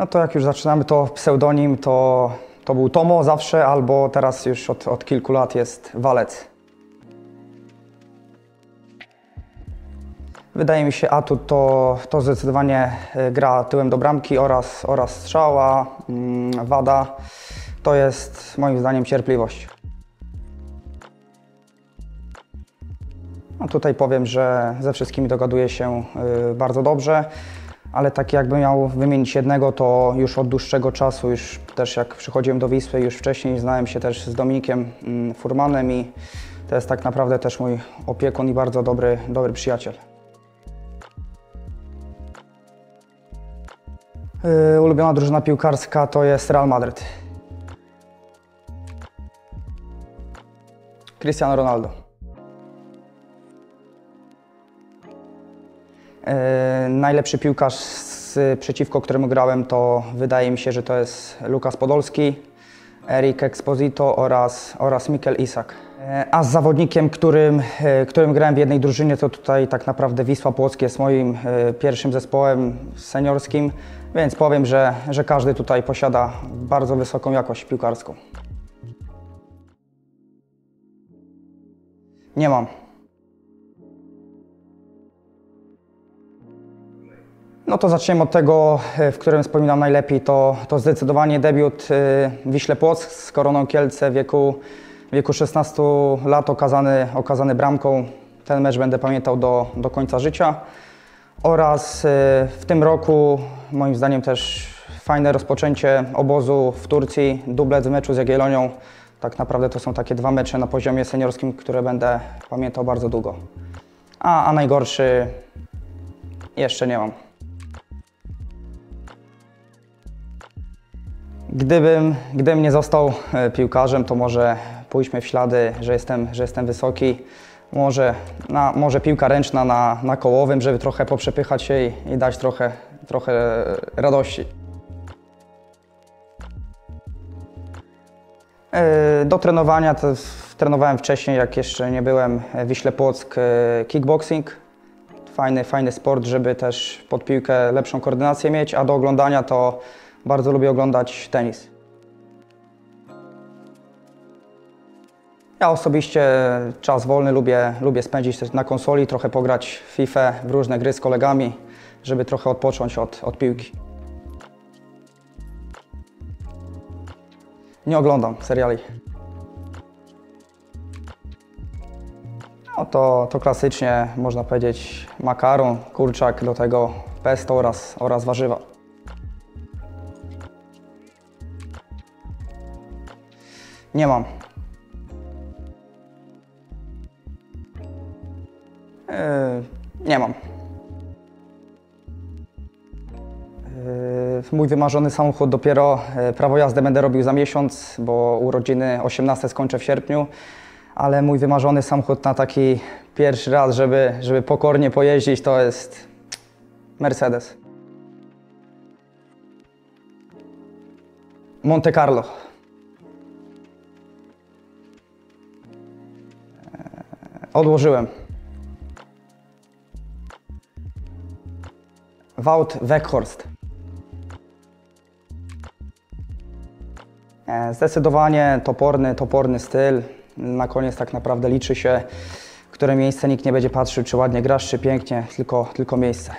No to jak już zaczynamy, to pseudonim to, to był Tomo zawsze, albo teraz już od, od kilku lat jest Walec. Wydaje mi się atut to, to zdecydowanie e, gra tyłem do bramki oraz, oraz strzała, mm, wada. To jest moim zdaniem cierpliwość. No tutaj powiem, że ze wszystkimi dogaduję się y, bardzo dobrze, ale tak jakbym miał wymienić jednego, to już od dłuższego czasu, już też jak przychodziłem do Wisły, już wcześniej znałem się też z Dominikiem mm, Furmanem i to jest tak naprawdę też mój opiekun i bardzo dobry, dobry przyjaciel. Y, Ulubiona drużyna piłkarska to jest Real Madryt. Cristiano Ronaldo. E, Najlepszy piłkarz, z, przeciwko któremu grałem, to wydaje mi się, że to jest Lukas Podolski, Erik Exposito oraz, oraz Mikel Isak. E, A z zawodnikiem, którym, e, którym grałem w jednej drużynie, to tutaj tak naprawdę Wisła Płock jest moim e, pierwszym zespołem seniorskim, więc powiem, że, że każdy tutaj posiada bardzo wysoką jakość piłkarską. Nie mam. No to zaczniemy od tego, e, w którym wspominam najlepiej. To, to zdecydowanie debiut e, w Wiśle Płock z Koroną Kielce w wieku, w wieku 16 lat okazany, okazany bramką. Ten mecz będę pamiętał do, do końca życia. Oraz e, w tym roku moim zdaniem też fajne rozpoczęcie obozu w Turcji, dublet w meczu z Jagiellonią. Tak naprawdę to są takie dwa mecze na poziomie seniorskim, które będę pamiętał bardzo długo. A, a najgorszy jeszcze nie mam. Gdybym, gdybym nie został e, piłkarzem, to może pójdźmy w ślady, że jestem, że jestem wysoki. Może, na, może piłka ręczna na, na kołowym, żeby trochę poprzepychać się i, i dać trochę, trochę radości. E, Do trenowania to trenowałem wcześniej, jak jeszcze nie byłem w Wiśle Płock, e, kickboxing. Fajny, fajny sport, żeby też pod piłkę lepszą koordynację mieć, a do oglądania to bardzo lubię oglądać tenis. Ja osobiście czas wolny lubię, lubię spędzić na konsoli, trochę pograć w FIFA, w różne gry z kolegami, żeby trochę odpocząć od, od piłki. Nie oglądam seriali. No to, to klasycznie można powiedzieć makaron, kurczak, do tego pesto oraz, oraz warzywa. Nie mam. Yy, nie mam. Yy, Mój wymarzony samochód dopiero yy, prawo jazdy będę robił za miesiąc, bo urodziny 18 skończę w sierpniu, ale mój wymarzony samochód na taki pierwszy raz, żeby, żeby pokornie pojeździć, to jest Mercedes. Monte Carlo. Odłożyłem. Wout Weghorst. E, Zdecydowanie toporny, toporny styl. Na koniec tak naprawdę liczy się, które miejsce nikt nie będzie patrzył, czy ładnie grasz, czy pięknie, tylko, tylko miejsce.